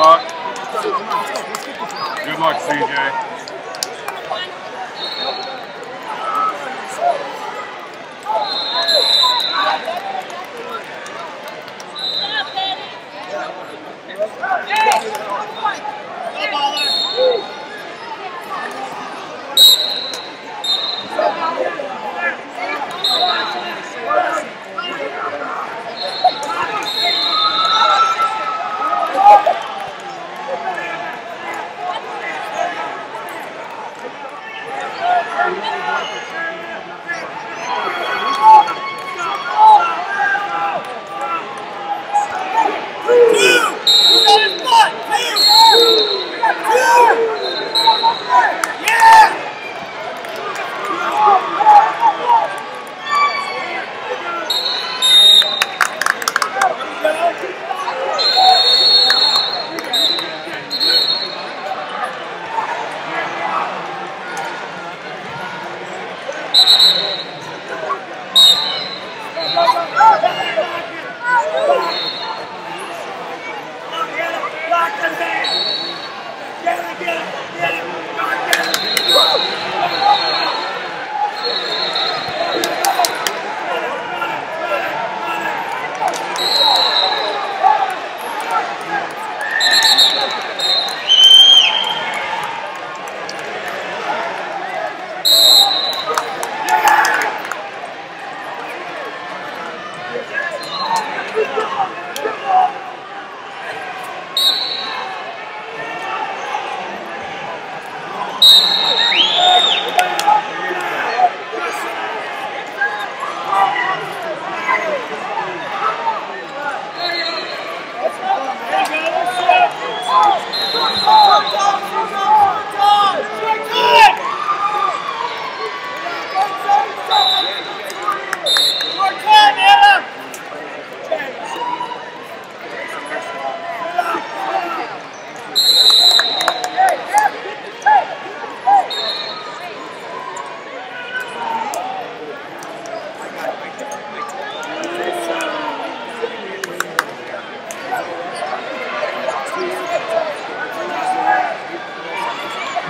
luck. Good luck, CJ. Yeah.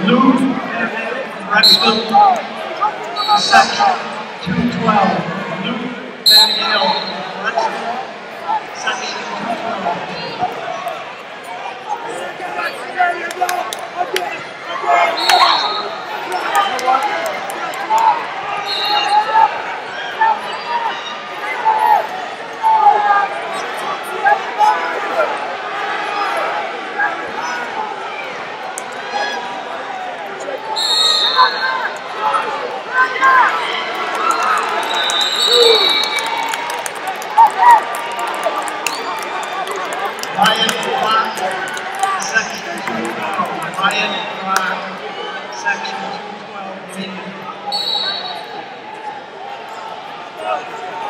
Lou Rexton, section 212. Lou Danielle. Rexton, section 212. Ryan Clark, section 212.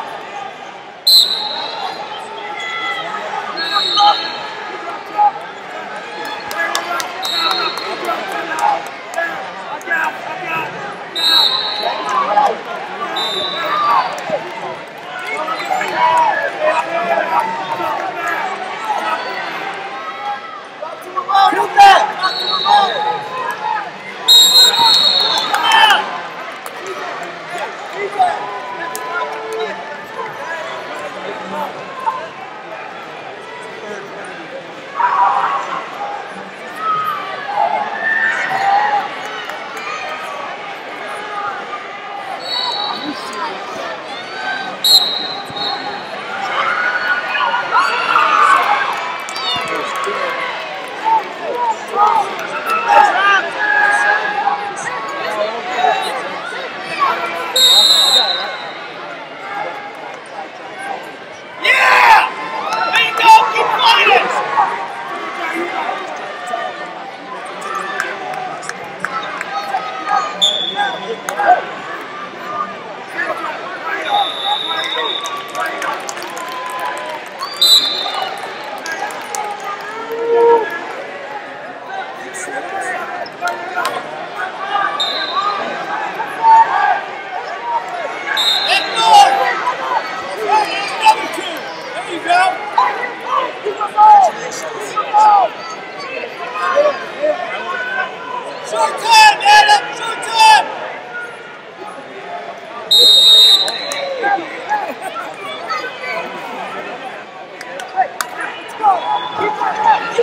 Thank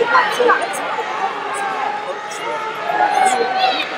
you.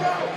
go.